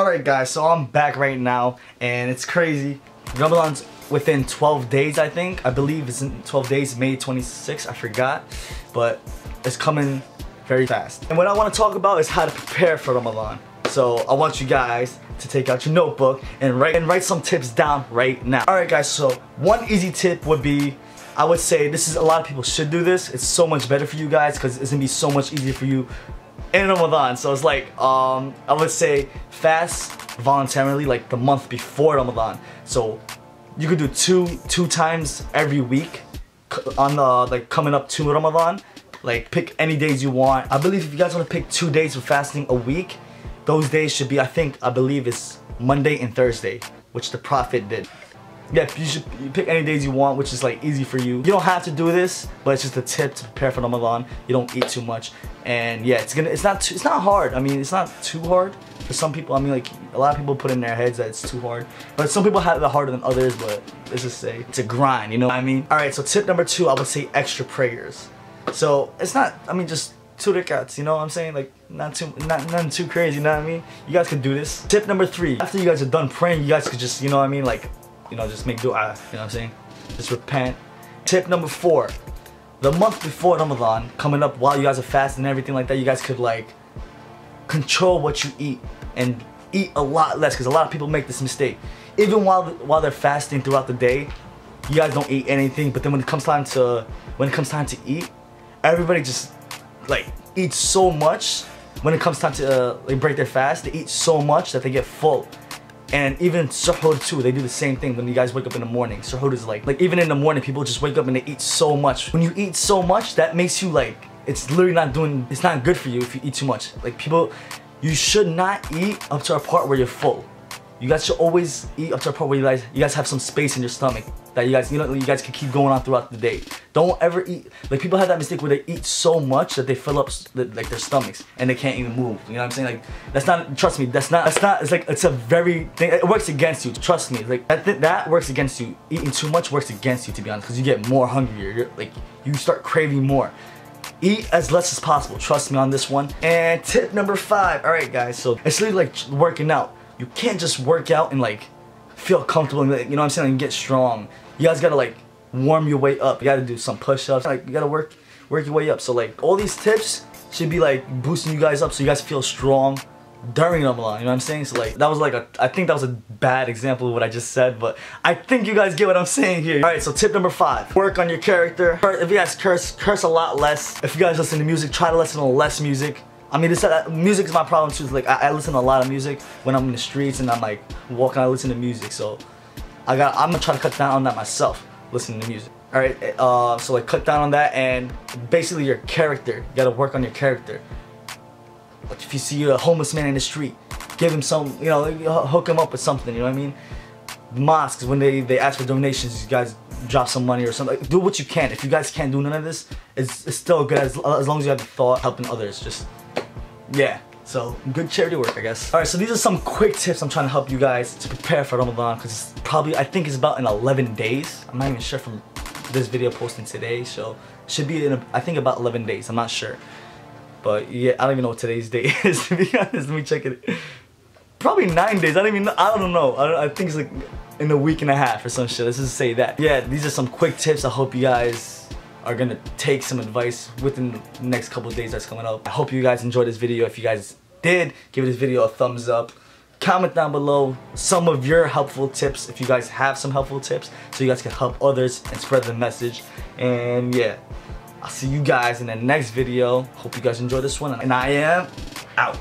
Alright guys, so I'm back right now and it's crazy. Ramadan's within 12 days I think. I believe it's in 12 days, May 26, I forgot. But it's coming very fast. And what I want to talk about is how to prepare for Ramadan. So I want you guys to take out your notebook and write and write some tips down right now. Alright guys, so one easy tip would be I would say this is a lot of people should do this. It's so much better for you guys because it's gonna be so much easier for you in Ramadan. So it's like, um, I would say fast voluntarily like the month before Ramadan. So you could do two two times every week on the like coming up to Ramadan. Like pick any days you want. I believe if you guys want to pick two days for fasting a week, those days should be I think I believe it's Monday and Thursday, which the Prophet did yeah, you should you pick any days you want, which is like easy for you. You don't have to do this, but it's just a tip to prepare for Ramadan. You don't eat too much, and yeah, it's gonna. It's not. Too, it's not hard. I mean, it's not too hard for some people. I mean, like a lot of people put in their heads that it's too hard, but some people have it harder than others. But let's just say it's a grind. You know what I mean? All right. So tip number two, I would say extra prayers. So it's not. I mean, just two rakats, you know what I'm saying? Like, not too, not, nothing too crazy, you know what I mean? You guys can do this. Tip number three, after you guys are done praying, you guys could just, you know what I mean? Like, you know, just make dua, you know what I'm saying? Just repent. Tip number four, the month before Ramadan, coming up while you guys are fasting and everything like that, you guys could like control what you eat and eat a lot less because a lot of people make this mistake. Even while while they're fasting throughout the day, you guys don't eat anything, but then when it comes time to when it comes time to eat, everybody just like eats so much when it comes time to uh, like break their fast, they eat so much that they get full. And even suhoor too, they do the same thing when you guys wake up in the morning. Suhoor is like, like even in the morning, people just wake up and they eat so much. When you eat so much, that makes you like, it's literally not doing, it's not good for you if you eat too much. Like people, you should not eat up to a part where you're full. You guys should always eat up to a part where you guys you guys have some space in your stomach that you guys you know you guys can keep going on throughout the day. Don't ever eat like people have that mistake where they eat so much that they fill up like their stomachs and they can't even move. You know what I'm saying? Like that's not trust me. That's not that's not. It's like it's a very thing. It works against you. Trust me. Like that that works against you. Eating too much works against you to be honest because you get more hungrier. You're, like you start craving more eat as less as possible trust me on this one and tip number five all right guys so it's literally like working out you can't just work out and like feel comfortable and you know what I'm saying and get strong. You guys gotta like warm your way up. You gotta do some push-ups. Like you gotta work work your way up. So like all these tips should be like boosting you guys up so you guys feel strong during Ramadan, you know what I'm saying? So like, that was like a, I think that was a bad example of what I just said, but I think you guys get what I'm saying here. Alright, so tip number five, work on your character. If you guys curse, curse a lot less. If you guys listen to music, try to listen to less music. I mean, this, uh, music is my problem too. Like, I, I, listen to a lot of music when I'm in the streets and I'm like walking. I listen to music, so I got. I'm gonna try to cut down on that myself, listening to music. All right, uh, so like cut down on that and basically your character. You gotta work on your character. Like if you see a homeless man in the street, give him some, you know, hook him up with something. You know what I mean? Mosques when they they ask for donations, you guys drop some money or something. Like, do what you can. If you guys can't do none of this, it's, it's still good as, as long as you have the thought helping others. Just yeah. So good charity work, I guess. All right, so these are some quick tips I'm trying to help you guys to prepare for Ramadan because it's probably, I think it's about in 11 days. I'm not even sure from this video posting today, so should be in, a, I think about 11 days, I'm not sure. But yeah, I don't even know what today's date is, to be honest, let me check it. Probably nine days, I don't even know, I don't know. I, don't, I think it's like in a week and a half or some shit, let's just say that. Yeah, these are some quick tips, I hope you guys are gonna take some advice within the next couple days that's coming up. I hope you guys enjoyed this video. If you guys did, give this video a thumbs up. Comment down below some of your helpful tips if you guys have some helpful tips so you guys can help others and spread the message. And yeah, I'll see you guys in the next video. Hope you guys enjoy this one and I am out.